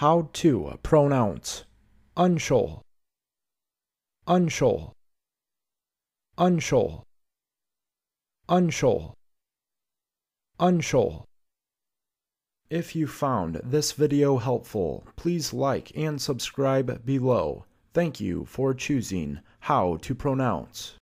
How to pronounce Uncial, Uncial, Uncial, Uncial, Uncial. If you found this video helpful, please like and subscribe below. Thank you for choosing how to pronounce.